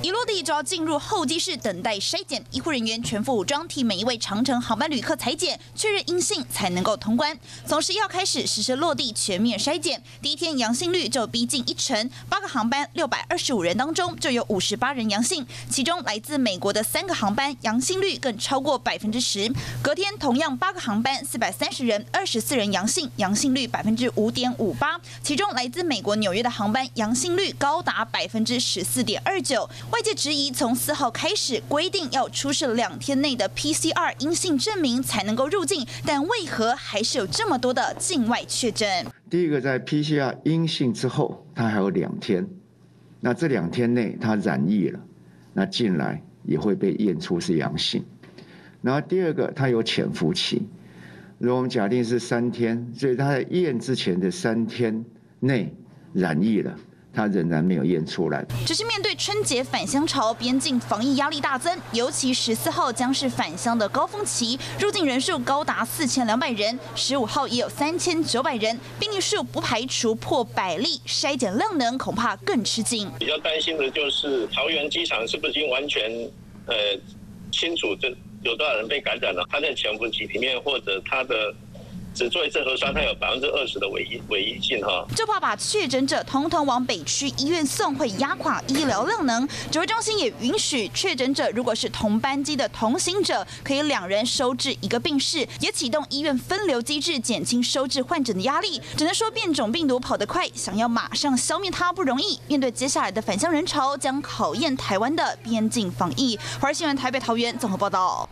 一落地就要进入候机室等待筛检，医护人员全副武装，替每一位长城航班旅客裁剪，确认阴性才能够通关。从十一号开始实施落地全面筛检，第一天阳性率就逼近一成，八个航班六百二十五人当中就有五十八人阳性，其中来自美国的三个航班阳性率更超过百分之十。隔天同样八个航班四百三十人，二十四人阳性，阳性率百分之五点五八，其中来自美国纽约的航班阳性率高达百分之十四点二九。外界质疑，从四号开始规定要出示两天内的 PCR 阴性证明才能够入境，但为何还是有这么多的境外确诊？第一个，在 PCR 阴性之后，他还有两天，那这两天内他染疫了，那进来也会被验出是阳性。然后第二个，他有潜伏期，如果我们假定是三天，所以他在验之前的三天内染疫了。他仍然没有验出来。只是面对春节返乡潮，边境防疫压力大增，尤其十四号将是返乡的高峰期，入境人数高达四千两百人，十五号也有三千九百人，病例数不排除破百例，筛检量能恐怕更吃紧。比较担心的就是桃园机场是不是已经完全呃清楚这有多少人被感染了？他在潜伏期里面或者他的。只做一次核酸，它有百分之二十的唯一唯一性哈，就怕把确诊者统统往北区医院送，会压垮医疗量能。指挥中心也允许确诊者如果是同班机的同行者，可以两人收治一个病室，也启动医院分流机制，减轻收治患者的压力。只能说变种病毒跑得快，想要马上消灭它不容易。面对接下来的返乡人潮，将考验台湾的边境防疫。华新闻台北桃园综合报道。